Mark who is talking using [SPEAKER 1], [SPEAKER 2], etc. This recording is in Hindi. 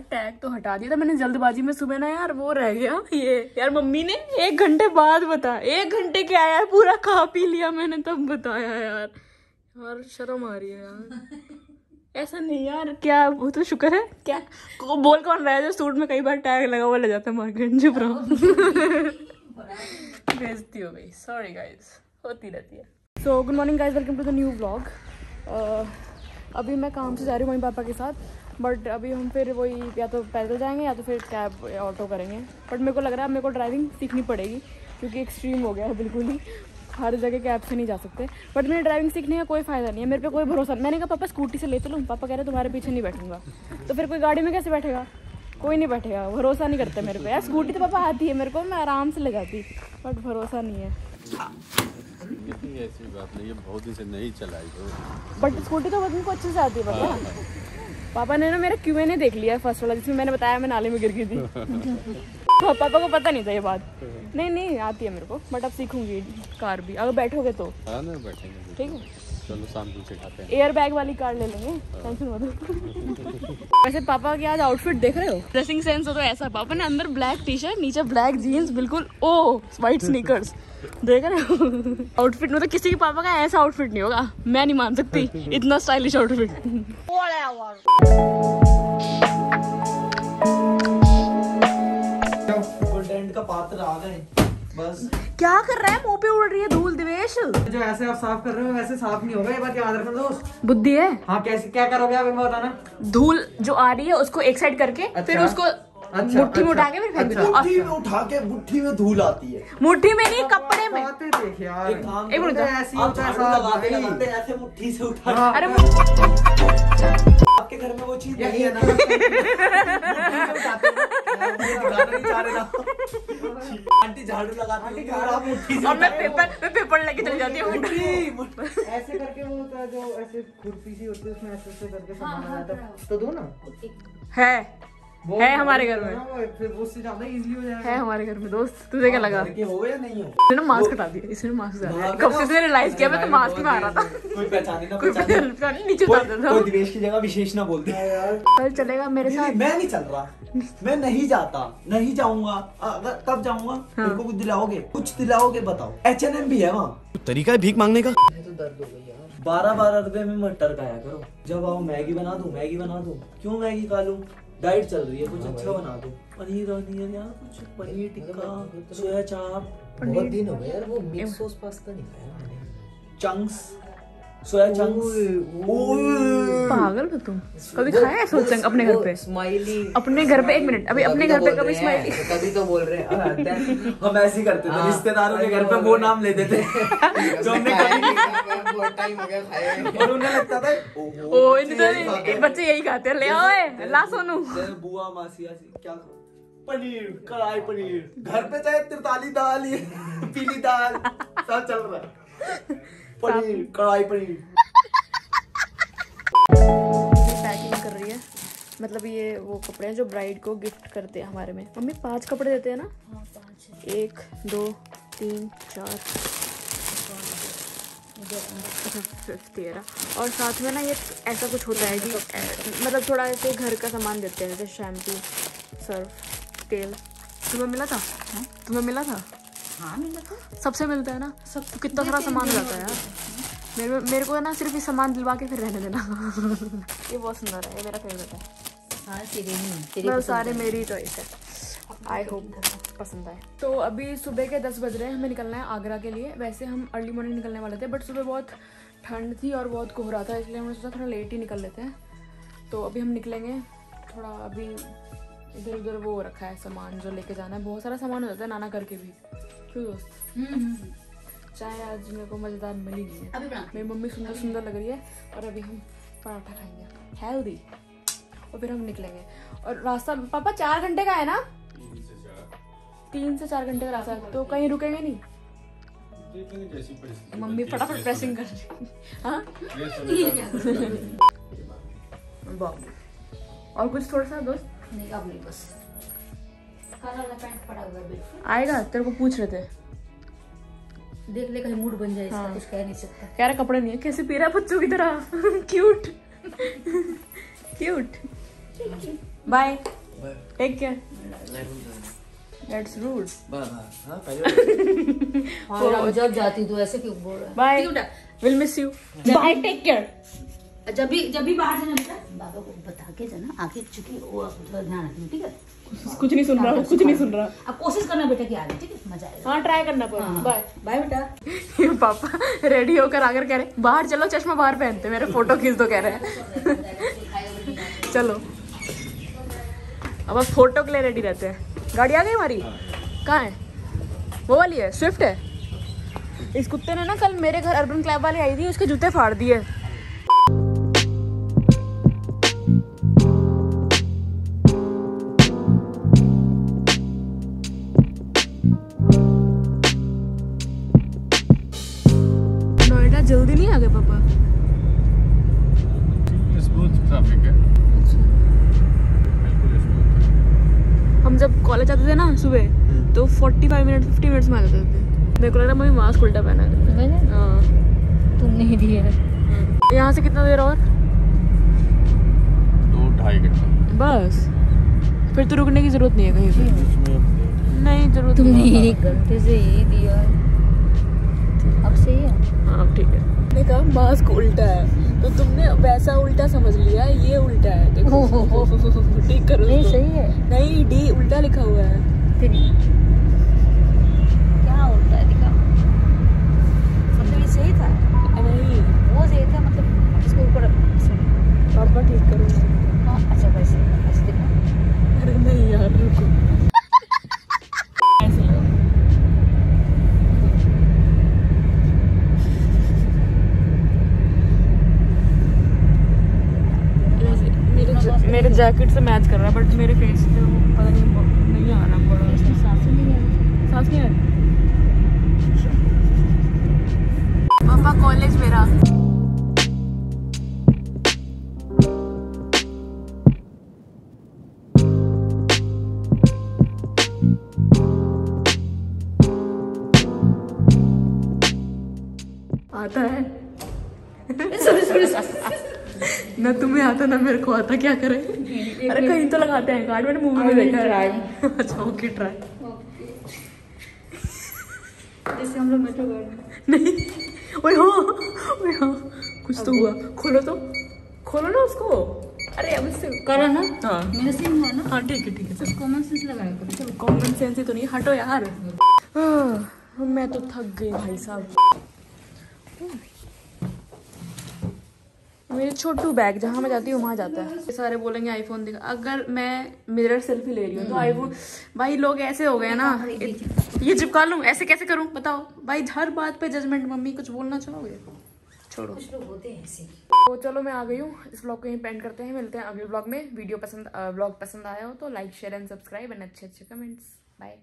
[SPEAKER 1] टैग तो हटा दिया था मैंने जल्दबाजी में सुबह ना यार, वो रह गया ये। यार मम्मी ने एक घंटे बाद बता एक घंटे क्या आया पूरा खा पी लिया मैंने तब बताया यार। यार शर्म आ रही है यार। ऐसा नहीं यार, क्या, वो तो शुक्र है। क्या, को, बोल कौन रहा है जो सूट में कई बार टैग लगा हुआ ले जाता है मार्केट चुप रहो बेइज्जती हो गई सॉरी गाइज़ होती रहती है। So good morning guys welcome to the new blog अभी मैं काम से जा रही हूँ मम्मी पापा के साथ। बट अभी हम फिर वही या तो पैदल जाएँगे या तो फिर कैब ऑटो करेंगे। बट मेरे को लग रहा है मेरे को ड्राइविंग सीखनी पड़ेगी, क्योंकि एक्सट्रीम हो गया है बिल्कुल ही। हर जगह कैब से नहीं जा सकते। बट मेरे ड्राइविंग सीखने का कोई फ़ायदा नहीं है, मेरे पे कोई भरोसा नहीं। मैंने कहा, पापा स्कूटी से ले चलूँ, पापा कह रहे तुम्हारे पीछे नहीं बैठूँगा। तो फिर कोई गाड़ी में कैसे बैठेगा? कोई नहीं बैठेगा, भरोसा नहीं करते मेरे पे। यार स्कूटी तो पापा आती है मेरे को, मैं आराम से ले जाती बट भरोसा नहीं है।
[SPEAKER 2] ऐसी बात नहीं है बहुत से नहीं चलाई तो
[SPEAKER 1] बट स्कूटी तो वज़न को अच्छे से आती है पापा। पापा ने ना मेरा क्यू एन देख लिया फ़र्स्ट वाला जिसमें मैंने बताया मैं नाले में गिर गई थी। तो पापा को पता नहीं था ये बात। नहीं नहीं आती है मेरे को बट अब सीखूँगी कार भी। अगर बैठोगे तो।
[SPEAKER 2] हाँ बैठेंगे।
[SPEAKER 1] ठीक है।
[SPEAKER 2] चलो शाम को सिखाते हैं।
[SPEAKER 1] एयर बैग वाली कार ले लेंगे। टेंशन मत वैसे पापा की आज आउटफिट देख रहे हो? ड्रेसिंग सेंस हो तो ऐसा पापा ने अंदर ब्लैक टी शर्ट नीचे ब्लैक जीन्स बिल्कुल ओ वाइट स्नीकर्स देख रहे हो? आउटफिट में तो किसी के पापा का ऐसा आउटफिट नहीं होगा। मैं नहीं मान सकती। इतना स्टाइलिश आउटफिट
[SPEAKER 3] का पात्र आ गए। बस।
[SPEAKER 1] क्या कर रहा है? मुँह पे उड़ रही है धूल दिवेश।
[SPEAKER 3] जो ऐसे आप साफ़ कर रहे हो वैसे साफ़ नहीं होगा ये बात याद रखना दोस्त।
[SPEAKER 1] बुद्धि है।
[SPEAKER 3] हाँ कैसे क्या करोगे आप एक बार बताना?
[SPEAKER 1] धूल जो आ रही है उसको एक साइड करके
[SPEAKER 3] अच्छा? फिर।
[SPEAKER 1] उसको
[SPEAKER 3] अच्छा,
[SPEAKER 1] मुट्ठी में
[SPEAKER 3] अच्छा,
[SPEAKER 1] उठा के फिर फेंक
[SPEAKER 3] अच्छा।
[SPEAKER 4] मुट्ठी में उठा के मुट्ठी में धूल आती है।
[SPEAKER 1] मुट्ठी में नहीं कपड़े में।
[SPEAKER 3] देख यार।
[SPEAKER 4] एक
[SPEAKER 1] मिनट
[SPEAKER 3] तो ऐसे ही है
[SPEAKER 4] मुट्ठी से उठा
[SPEAKER 3] हाँ।
[SPEAKER 1] अरे
[SPEAKER 4] घर में वो चीज़ नहीं है ना। हैं। आंटी झाड़ू लगाती है। और आप मुट्ठी से
[SPEAKER 1] और मैं पेपर मैं पेपर लेके चली जाती हूँ।
[SPEAKER 3] ऐसे करके वो होता है जो ऐसे खुरपी सी होती है उसमें ऐसे ऐसे करके सामान आता है। तो दो ना।
[SPEAKER 1] है। है हमारे घर में।
[SPEAKER 3] हो जाएगा।
[SPEAKER 1] है हमारे घर में। दोस्त तुझे क्या लगा।
[SPEAKER 4] हो या नहीं हो?
[SPEAKER 1] इसने ना मास्क हटा दिया इसने मास्क हटा दिया। कब से इसने रियलाइज़ किया मैं तो मास्क में आ रहा था।
[SPEAKER 4] कोई पहचाने ना
[SPEAKER 1] कोई
[SPEAKER 4] पहचाने
[SPEAKER 1] नहीं, नीचे उतार
[SPEAKER 4] कोई
[SPEAKER 1] देता
[SPEAKER 4] कोई दिवेश की जगह विशेष ना बोलते
[SPEAKER 1] कल चलेगा मेरे साथ।
[SPEAKER 4] मैं नहीं चल रहा। मैं नहीं जाता नहीं जाऊँगा। अगर तब जाऊँगा?
[SPEAKER 1] हाँ।
[SPEAKER 4] मेरे को कुछ दिलाओगे? कुछ दिलाओगे बताओ। एच एन एम भी है वहाँ।
[SPEAKER 2] तरीका है भीख मांगने का?
[SPEAKER 4] दर्द हो गई बारह बारह रुपए में मटर खाया करो। जब आओ मैगी बना दूँ मैगी बना दूँ। क्यों मैगी खा लूँ? डाइट चल रही है कुछ अच्छा बना दो। पनीर वनीर यार कुछ पनीर टिक्का सोया चाप।
[SPEAKER 5] बहुत दिन हो गए यार वो मिक्स सॉस पास्ता नहीं खाया मैंने।
[SPEAKER 4] Chunks soya chunks.
[SPEAKER 1] पागल हो तुम। कभी खाया है सोच चंग अपने घर पे?
[SPEAKER 5] स्माइली
[SPEAKER 1] अपने घर पे एक मिनट अभी अपने घर पे कभी स्माइली
[SPEAKER 5] तभी तो बोल रहे हैं। हाँ,
[SPEAKER 4] हम ऐसे ही करते थे
[SPEAKER 5] हाँ,
[SPEAKER 4] रिश्तेदारों के घर पे वो नाम लेते थे जो हमने कभी नहीं
[SPEAKER 5] बहुत टाइम हो गया खाया
[SPEAKER 4] और उन्हें लगता था
[SPEAKER 1] ओ इनसे बच्चे यही खाते हैं। ले आओ ला सोनू।
[SPEAKER 4] बुआ मासी आसी क्या पनीर कढ़ाई पनीर। घर पे चाहे तिरताली दाल पीली दाल सब चल रहा है। पनीर कढ़ाई पनीर।
[SPEAKER 1] पैकिंग कर रही है। मतलब ये वो कपड़े हैं जो ब्राइड को गिफ्ट करते हैं हमारे में। मम्मी पाँच कपड़े देते हैं ना? एक दो तीन चार। अच्छा फिफ्थ तेरह और साथ में ना ये ऐसा कुछ होता है कि मतलब थोड़ा ऐसे घर का सामान देते हैं जैसे शैम्पू सर्फ तेल। तुम्हें मिला था? तुम्हें मिला था?
[SPEAKER 6] हाँ मिला था।
[SPEAKER 1] सबसे मिलता है ना? सब तो कितना सारा सामान हो जाता है यार। मेरे मेरे को ना सिर्फ़ ये सामान दिलवा के फिर रहने देना। ये बहुत सुंदर है ये मेरा फेवरेट है।
[SPEAKER 6] हाँ तेरे नहीं तेरे
[SPEAKER 1] मतलब सारे मेरी चॉइस है। आई होप पसंद आए। तो अभी सुबह के दस बज रहे हैं हमें निकलना है आगरा के लिए। वैसे हम अर्ली मॉर्निंग निकलने वाले थे बट सुबह बहुत ठंड थी और बहुत कोहरा था इसलिए हमने सोचा थोड़ा लेट ही निकल लेते हैं। तो अभी हम निकलेंगे थोड़ा अभी इधर उधर वो रखा है सामान जो लेके जाना है। बहुत सारा सामान हो जाता है नाना करके भी। क्यों दोस्त? चाय आज मेरे को मज़ेदार मिली नहीं है। मेरी मम्मी सुंदर सुंदर लग रही है और अभी हम पराठा खाएँगे। हेल्दी और फिर हम निकलेंगे। और रास्ता पापा चार घंटे का है ना? तीन से चार घंटे का रास्ता तो कहीं रुकेंगे नहीं? मम्मी फटाफट प्रेसिंग कर हाँ। और कुछ थोड़ा सा दोस्त?
[SPEAKER 6] नहीं अब नहीं बस। पैंट पड़ा हुआ
[SPEAKER 1] आएगा तेरे को पूछ रहे थे।
[SPEAKER 6] देख ले कहीं मूड बन जाए इसका
[SPEAKER 1] हाँ।
[SPEAKER 6] कुछ कह नहीं सकता।
[SPEAKER 1] कह रहा कपड़े नहीं है। कैसे पी रहा बच्चों की तरह? Cute cute bye take care that's rude
[SPEAKER 5] हाँ पहले
[SPEAKER 6] और जब जाती तो ऐसे क्यों बोल रहा है?
[SPEAKER 1] Bye will miss you bye take care
[SPEAKER 6] जब भी जब भी बाहर जाना बेटा बाबा को बता के जाना आगे चुकी वो आप थोड़ा ध्यान रखना ठीक है?
[SPEAKER 1] कुछ नहीं सुन रहा हूँ कुछ नहीं सुन रहा।
[SPEAKER 6] अब कोशिश करना बेटा कि आगे ठीक है? मज़ा आएगा।
[SPEAKER 1] हाँ ट्राई करना पर। बाय
[SPEAKER 6] बाय बेटा।
[SPEAKER 1] ये पापा रेडी होकर आकर कह रहे बाहर चलो चश्मा बाहर पहनते मेरे फ़ोटो खींच दो कह रहे हैं। चलो। अब बस फ़ोटो के लिए रेडी रहते हैं। गाड़ी आ गई हमारी? कहाँ है? वो वाली है स्विफ्ट है। इस कुत्ते ने ना कल मेरे घर अर्बन क्लैब वाले आई थी उसके जूते फाड़ दिए। नोएडा जल्दी नहीं आ गए पापा?
[SPEAKER 2] स्मूथ ट्रैफ़िक है। स्मूथ
[SPEAKER 1] हम जब कॉलेज आते थे ना सुबह तो 45 मिनट 50 मिनट्स में आ जाते थे। मेरे को लग रहा है मम्मी मास्क उल्टा पहना है। हाँ।
[SPEAKER 6] तुम नहीं दिए
[SPEAKER 1] यहाँ से कितना देर और?
[SPEAKER 2] दो ढाई घंटे।
[SPEAKER 1] बस। फिर तो रुकने की ज़रूरत नहीं है कहीं पे
[SPEAKER 2] इसमें
[SPEAKER 1] नहीं ज़रूरत
[SPEAKER 6] तुमने
[SPEAKER 1] नहीं
[SPEAKER 6] एक घंटे से ही दिया अब सही है?
[SPEAKER 1] हाँ अब ठीक है। मैंने कहा मास्क उल्टा है। तो तुमने वैसा उल्टा समझ लिया ये उल्टा है। देखो। ठीक करो
[SPEAKER 6] नहीं सही है।
[SPEAKER 1] नहीं डी उल्टा लिखा हुआ है
[SPEAKER 6] तेरी क्या होता है दिखा मतलब ये सही था
[SPEAKER 1] नहीं
[SPEAKER 6] वो सही था मतलब इसको ऊपर sorry।
[SPEAKER 1] पापा ठीक करो
[SPEAKER 6] हाँ अच्छा वैसे ऐसे दिखा
[SPEAKER 1] अरे नहीं यार रुको ऐसे ही। ऐसे, मेरे ज- मेरे जैकेट से मैच कर रहा है बट मेरे फेस पे वो पता नहीं नहीं आ रहा बड़ा
[SPEAKER 6] सांस नहीं
[SPEAKER 1] सांस नहीं आ रही पापा कॉलेज मेरा। आता है। ना तुम्हें आता ना मेरे को आता क्या करें? अरे कहीं तो लगाते हैं कार्ड मैंने मूवी में देखा है। अच्छा ओके ट्राई
[SPEAKER 6] जैसे हम लोग मेट्रो गए
[SPEAKER 1] नहीं। ओए हाँ ओए हाँ। कुछ तो हुआ। खोलो तो। खोलो ना उसको। अरे अब इससे
[SPEAKER 6] करो ना।
[SPEAKER 1] हाँ।
[SPEAKER 6] मेरे से हुआ ना।
[SPEAKER 1] हाँ ठीक है ठीक है। चलो
[SPEAKER 6] कॉमन सेंस लगाया करो।
[SPEAKER 1] कॉमन सेंस ही तो नहीं हटो यार। मैं तो थक गई भाई साहब। मेरे छोटू बैग जहाँ मैं जाती हूँ वहाँ जाता है। सारे बोलेंगे आईफोन दिखा। अगर मैं मिरर सेल्फी ले रही हूँ तो हम्म। आईफोन भाई लोग ऐसे हो गए ना। ये चिपका लूँ ऐसे कैसे करूँ? बताओ। भाई हर बात पे जजमेंट मम्मी कुछ बोलना चाहोगे? छोड़ो।
[SPEAKER 6] होते हैं ऐसे।
[SPEAKER 1] तो चलो मैं आ गई हूँ। इस ब्लॉग को यहीं पेंट करते हैं। मिलते हैं अगले ब्लॉग में। वीडियो पसंद ब्लॉग पसंद आया हो तो like share and subscribe and अच्छे अच्छे कमेंट्स बाय